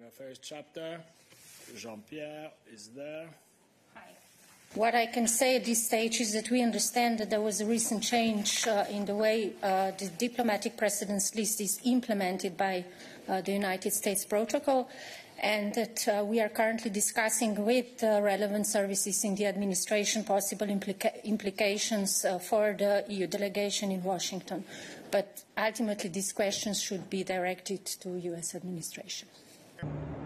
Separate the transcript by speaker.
Speaker 1: Foreign first chapter. Jean-Pierre is there.
Speaker 2: Hi. What I can say at this stage is that we understand that there was a recent change uh, in the way uh, the diplomatic precedence list is implemented by uh, the United States Protocol, and that uh, we are currently discussing with uh, relevant services in the administration possible implica implications uh, for the EU delegation in Washington. But ultimately, these questions should be directed to U.S. administration. Thank.